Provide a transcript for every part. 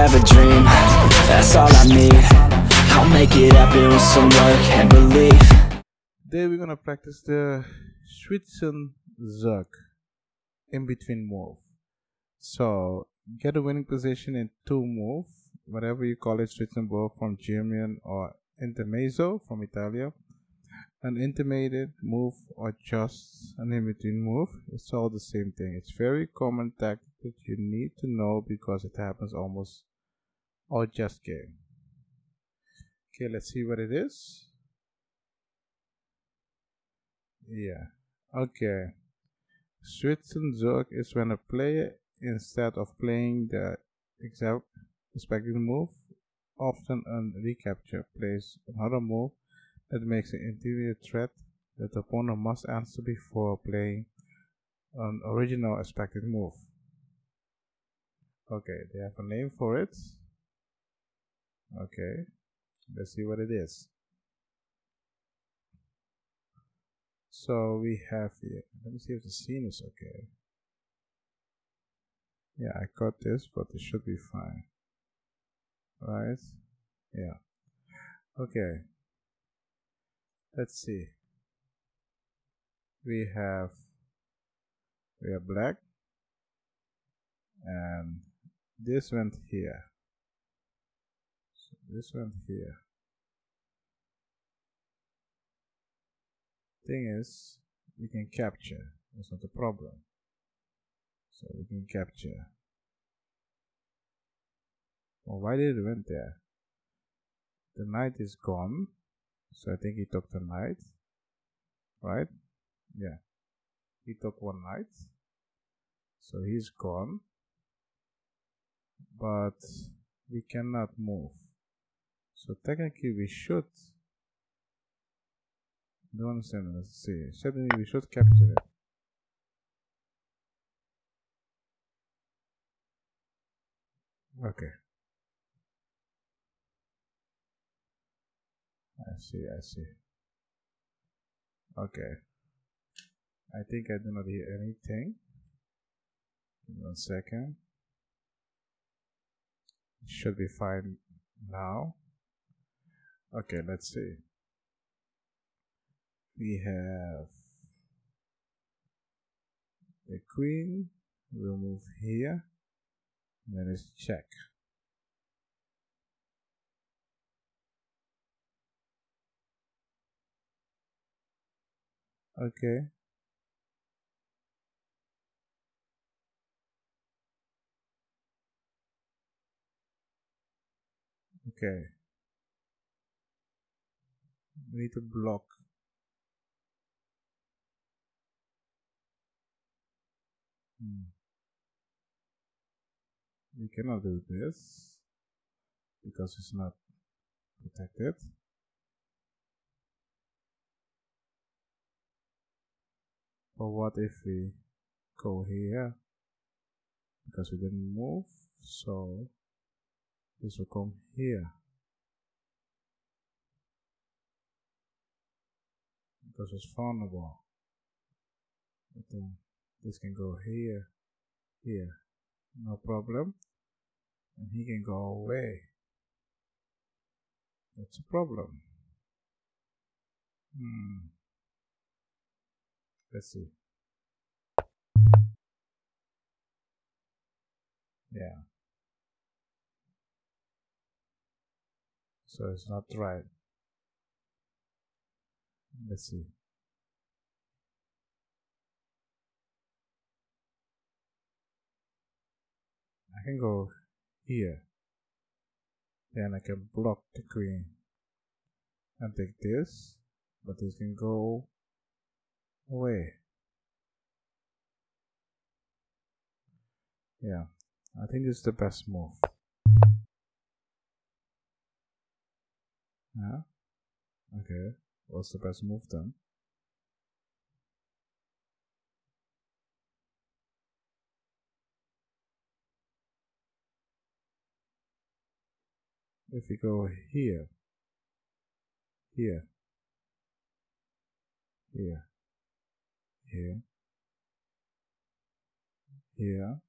have a dream, that's all I need I'll make it happen with some work and belief Today we're gonna practice the Schwitzen Zug in between move. So get a winning position in two move, whatever you call it, Zwischenzug from German or intermezzo from Italia. An intermediate move or just an in between move, it's all the same thing. It's very common tactic that you need to know because it happens almost all just game. Okay, let's see what it is. Yeah, okay. Zug is when a player, instead of playing the exact expected move, often a recapture, plays another move that makes an interior threat that the opponent must answer before playing an original expected move. Okay, they have a name for it. Okay, let's see what it is. So we have here, let me see if the scene is okay. Yeah, I got this, but it should be fine. Right? Yeah. Okay. Let's see. We have we have black and this went here. This went here. thing is we can capture. That's not a problem. So we can capture. Well why did it went there? The knight is gone. So I think he took the knight. Right? Yeah. He took one knight. So he's gone. But we cannot move so technically we should don't understand. Let's see. Suddenly we should capture it. Okay. I see, I see. Okay. I think I do not hear anything. One second. It should be fine now. Okay, let's see. We have the queen. We'll move here. Let us check. Okay. Okay we need to block Hmm. We cannot do this because it's not protected. But what if we go here? Because we didn't move, so this will come here. Because it's vulnerable. But then this can go here here no problem. And he can go away. That's a problem. Hmm. Let's see. Yeah. So it's not right let's see. I can go here. Then I can block the queen and take this but this can go away. Yeah I think this is the best move. Yeah okay what's the best move then? If we go here, here, here, here, here,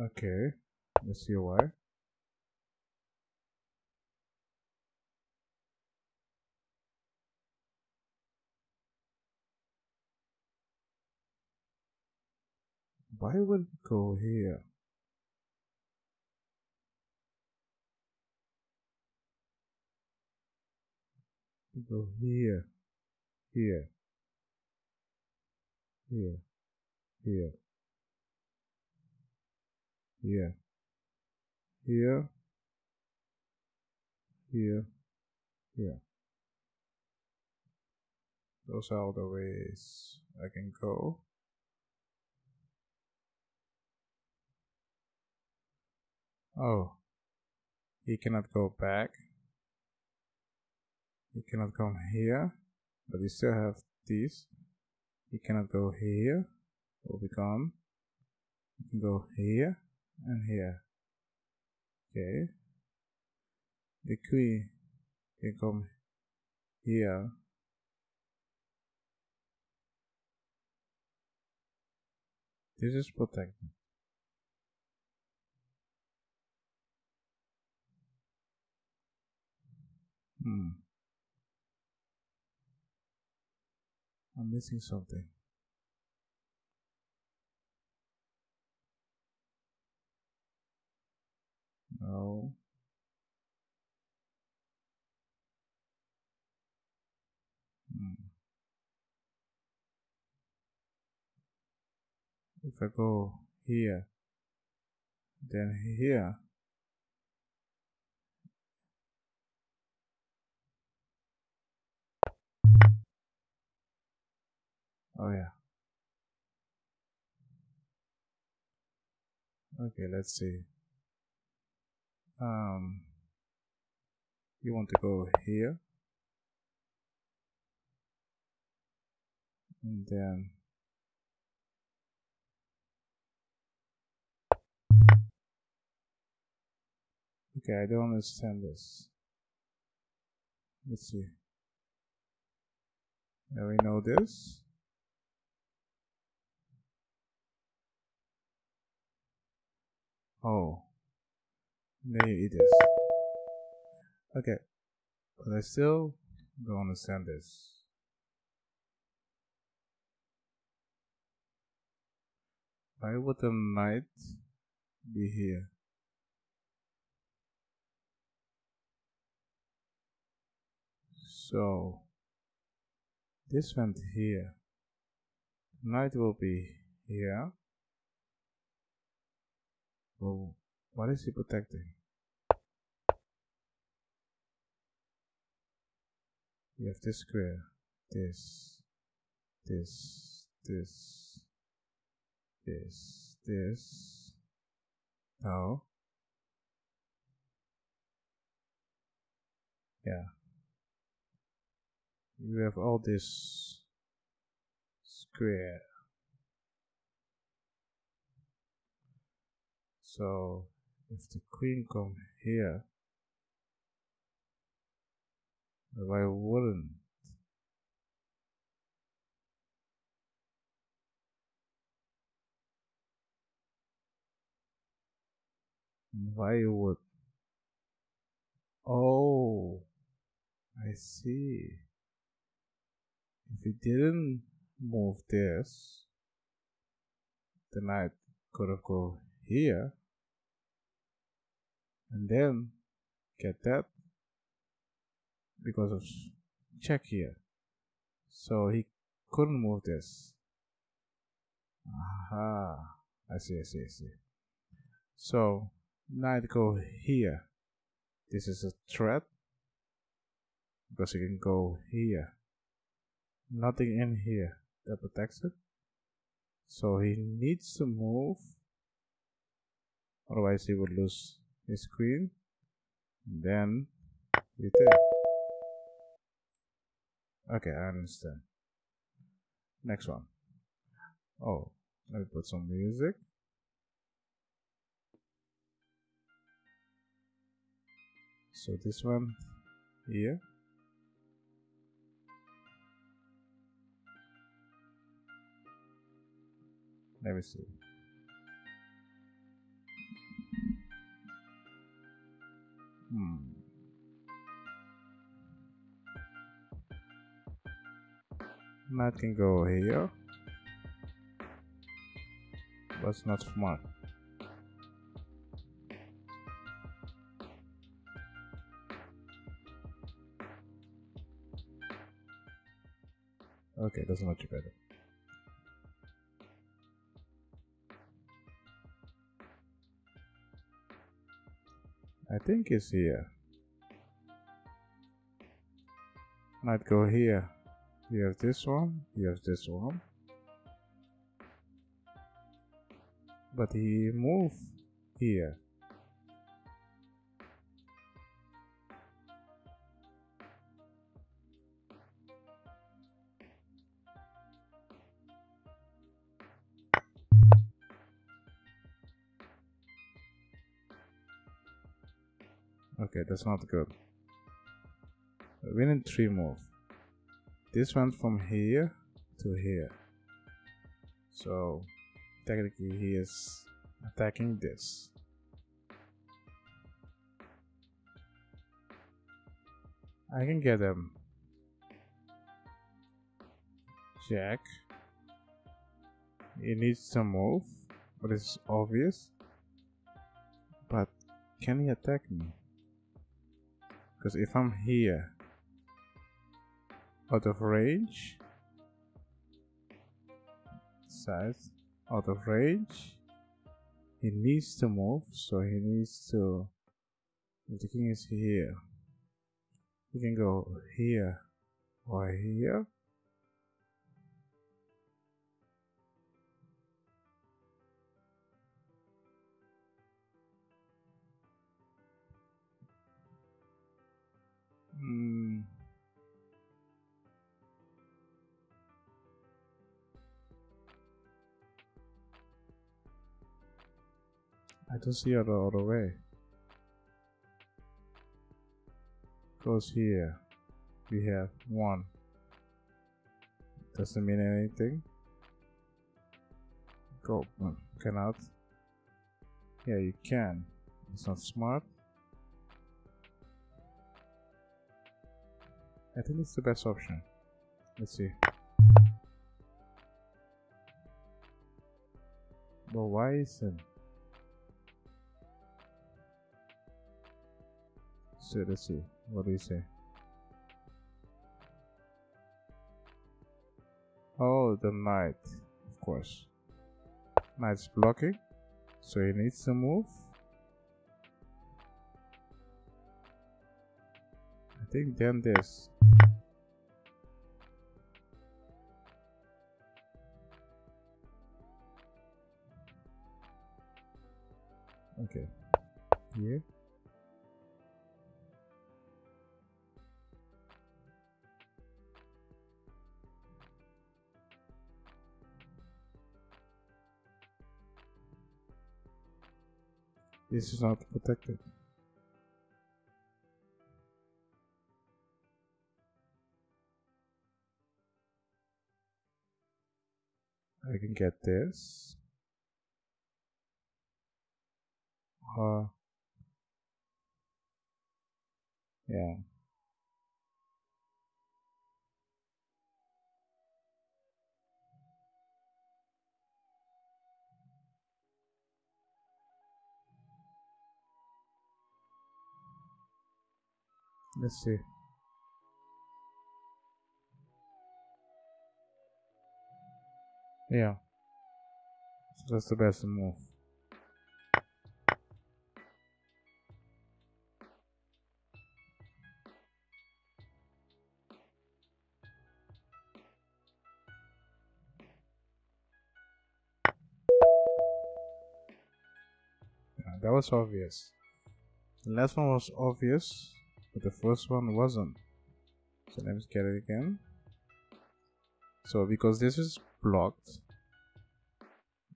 Okay, let's see why. Why would it go here? go here, here, here, here, here, here, here, here. Those are all the ways I can go. Oh, he cannot go back. He cannot come here, but we still have these. He cannot go here, will be gone. He can go here and here. Okay. The queen can come here. This is protected. Hmm. I'm missing something. No. Hmm. If I go here, then here, Oh yeah. Okay, let's see. Um, you want to go here, and then okay, I don't understand this. Let's see. Now we know this. Oh. There it is. Okay. But I still don't understand this. Why would the knight be here? So, this went here. Knight will be here. Well, what is he protecting? You have this square, this, this, this, this, this. Now, yeah, you have all this square So if the queen come here, why wouldn't? And why would? Oh, I see. If he didn't move this, the knight could have go here and then get that because of check here. So he couldn't move this. Aha I see I see I see. So knight go here. This is a threat because he can go here. Nothing in here that protects it. So he needs to move otherwise he would lose his queen then you take. Okay I understand. Next one. Oh let me put some music. So this one here. Let me see Can go here. That's not smart. Okay, that's much better. I think it's here. Might go here. You have this one, you have this one. But he move here. Okay, that's not good. Winning three move. This went from here to here. So technically he is attacking this. I can get him. Jack. He needs to move, but it's obvious. But can he attack me? Because if I'm here, out of range, size, out of range, he needs to move, so he needs to, the king is here, he can go here or here. Mm. I don't see other other way. Goes here. We have one. Doesn't mean anything. Go. Mm, cannot. Yeah, you can. It's not smart. I think it's the best option. Let's see. But why isn't? So let's see. What do you say? Oh, the knight, of course. Knight's blocking, so he needs to move. I think then this. Okay. Here. This is not protected. I can get this. Uh, yeah. Let's see. Yeah. So that's the best move. That was obvious. The last one was obvious, but the first one wasn't. So let me get it again. So because this is blocked,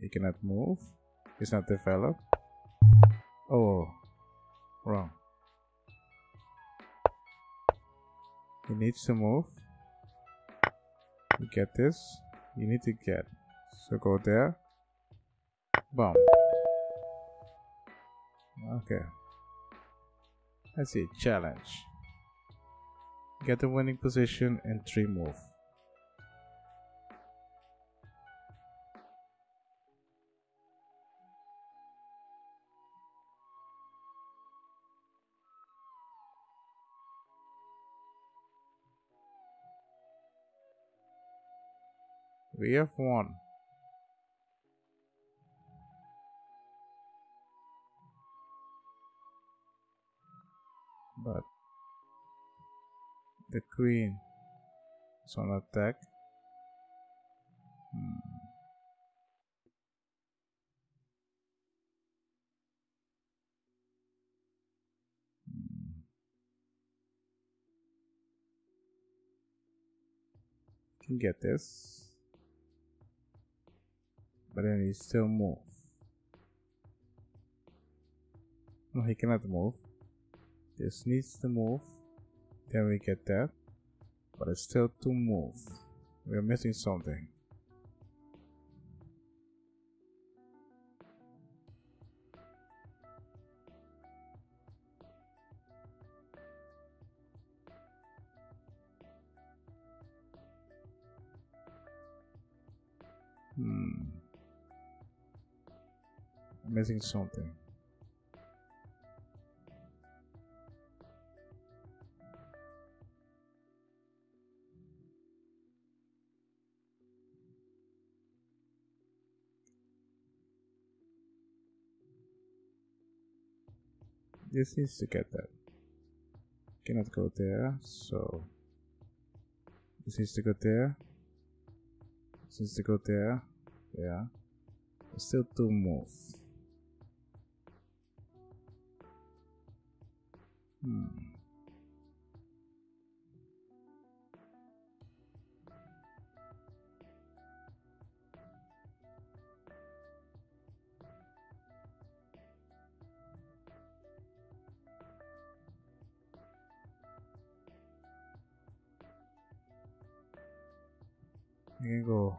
it cannot move. It's not developed. Oh, wrong. He needs to move. You get this. You need to get. So go there. Boom. Okay. That's a challenge. Get the winning position in 3 move. We have won. But the queen is on attack. Hmm. can get this. But then he still move. No, he cannot move. This needs to move. Then we get that. But it's still to move. We're missing something. Hmm. Missing something. This needs to get that. Cannot go there, so this needs to go there. Since to go there, yeah. Still two move. Hmm. You can go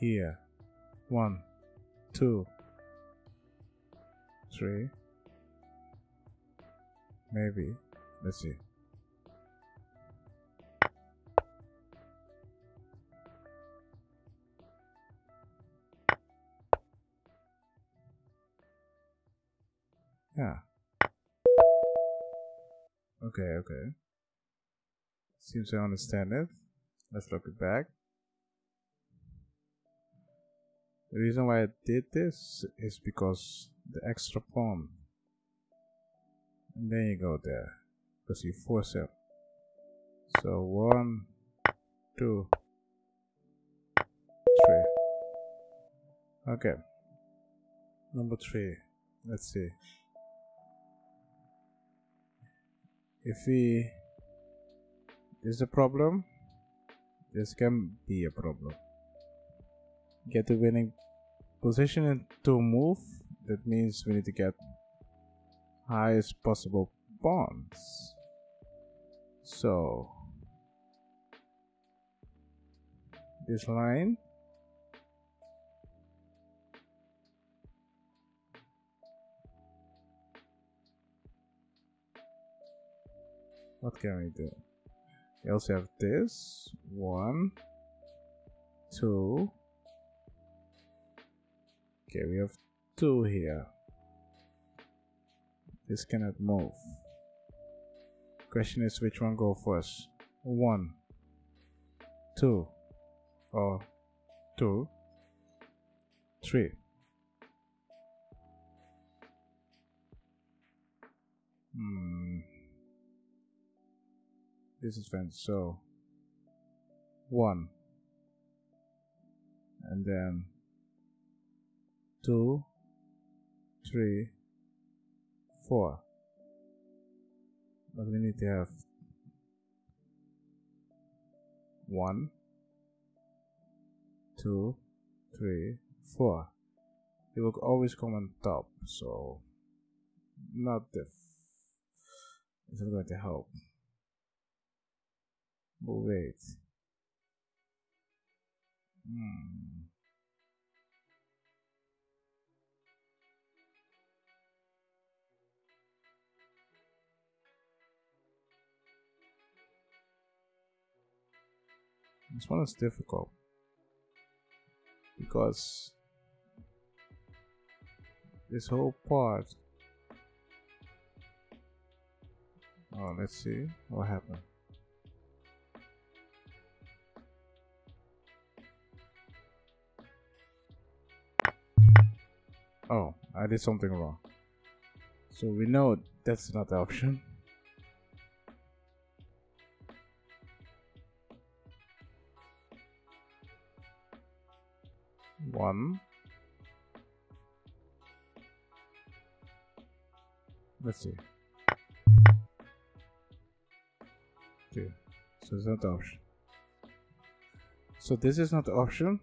here. One, two, three. Maybe. Let's see. Yeah. Okay, okay. Seems I understand it. Let's look it back. The reason why I did this is because the extra pawn. And then you go there. Because you force it. So one, two, three. Okay. Number three. Let's see. If we is a problem, this can be a problem. Get the winning position to move that means we need to get highest possible bonds. So this line what can we do? We also have this one two Okay, we have two here. This cannot move. Question is which one go first? One, two, or two, three. Hmm. This is fence. So one, and then two, three, four. But we need to have one, two, three, four. It will always come on top, so not the it's not going to help. But wait. Hmm. This one is difficult because this whole part. Oh, let's see what happened. Oh, I did something wrong. So we know that's not the option. One. Let's see. Okay, so it's not the option. So this is not the option.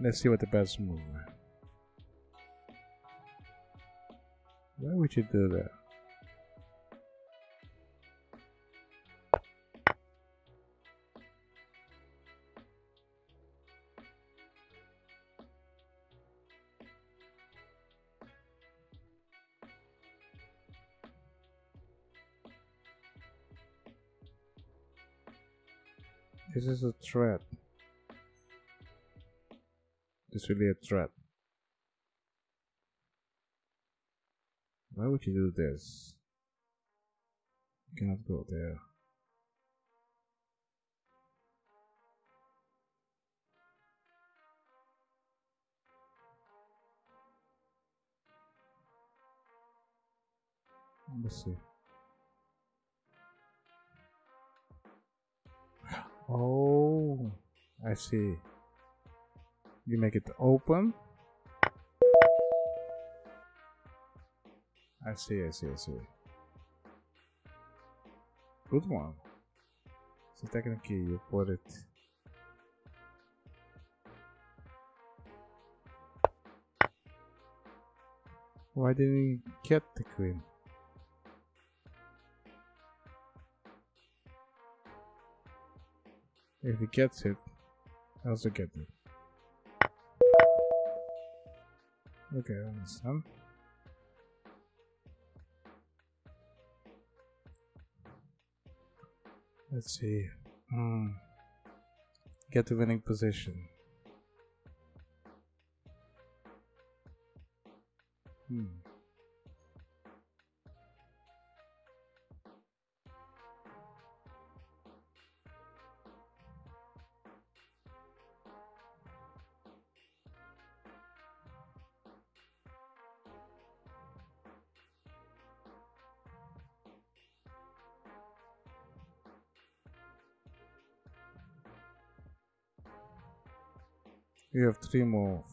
Let's see what the best move. Why would you do that? This is a threat. This really a threat. Why would you do this? You cannot go there. Let's see. Oh, I see. You make it open. I see, I see, I see. Good one. So technically you put it Why didn't he get the queen? If he gets it, I also get it. Okay. Let's see. Hmm. Get the winning position. Hmm. You have three more.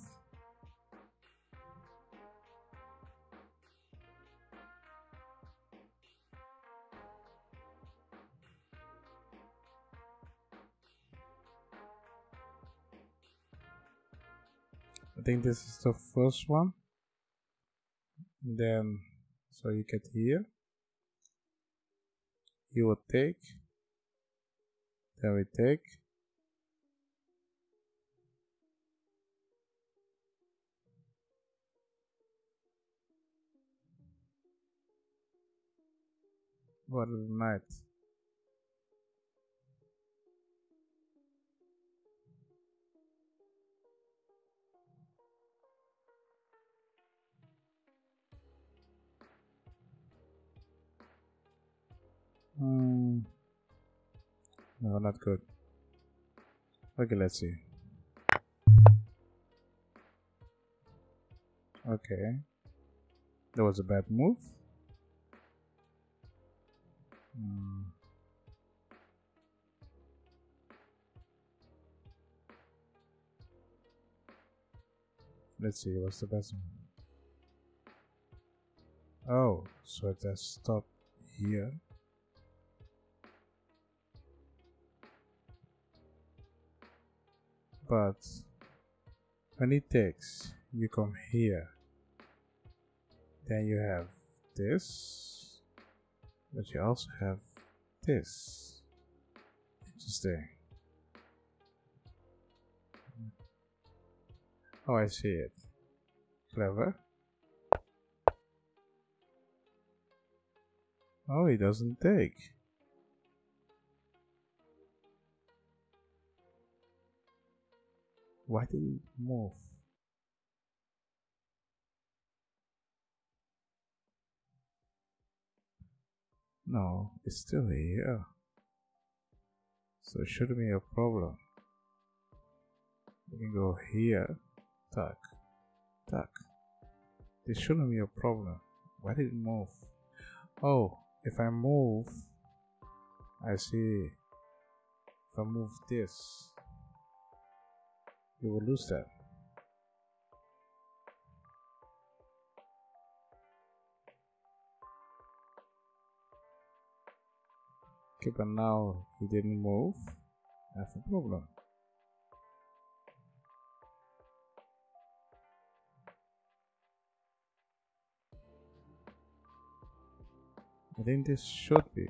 I think this is the first one. And then, so you get here. You will take. Then we take. What a night. Hmm. No, not good. Okay, let's see. Okay. That was a bad move. Hmm. Let's see, what's the best one? Oh, so it has stopped here. But when it takes, you come here. Then you have this, but you also have this. Interesting. Oh, I see it. Clever. Oh, he doesn't take. Why did it move? No, it's still here. So it shouldn't be a problem. We can go here. Tuck. Tuck. This shouldn't be a problem. Why did it move? Oh, if I move, I see. If I move this, you will lose that. But now he didn't move. That's a problem. I think this should be.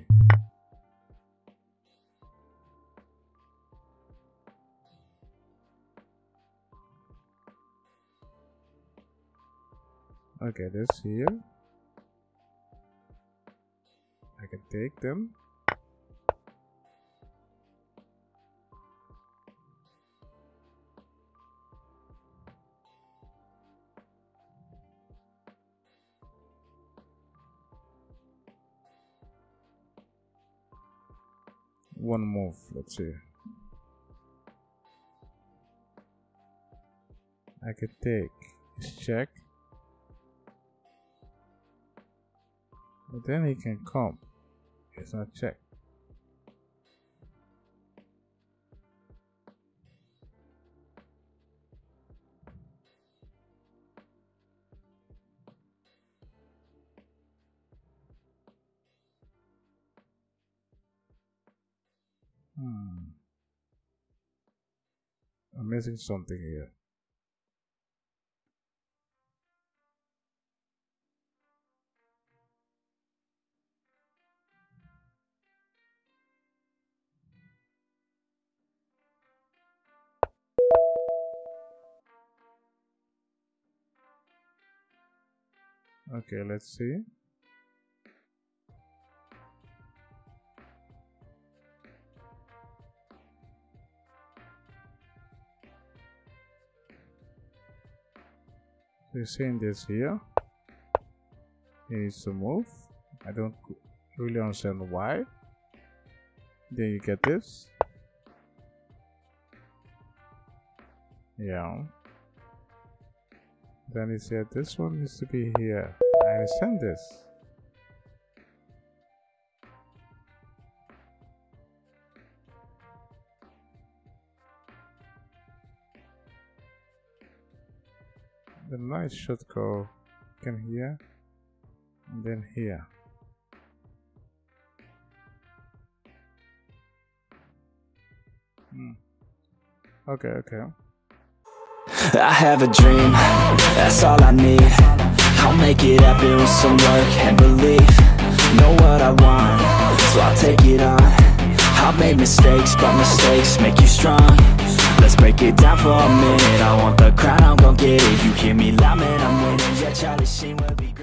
Okay, this here. I can take them. Move let's see. I could take his check. But then he can come it's not check Hmm. I'm missing something here. Okay, let's see. Seeing this here. He needs to move. I don't really understand why. Then you get this. Yeah. Then he said this one needs to be here. I understand this. The light should go can here. And then here. Hmm. okay okay. I have a dream, that's all I need. I'll make it happen with some work and belief. Know what I want, so I'll take it on. I've made mistakes, but mistakes make you strong Let's break it down for a minute. I want the crown, I'm gon' get it. You hear me loud, man, I'm winning. Yeah, Charlie Sheen will be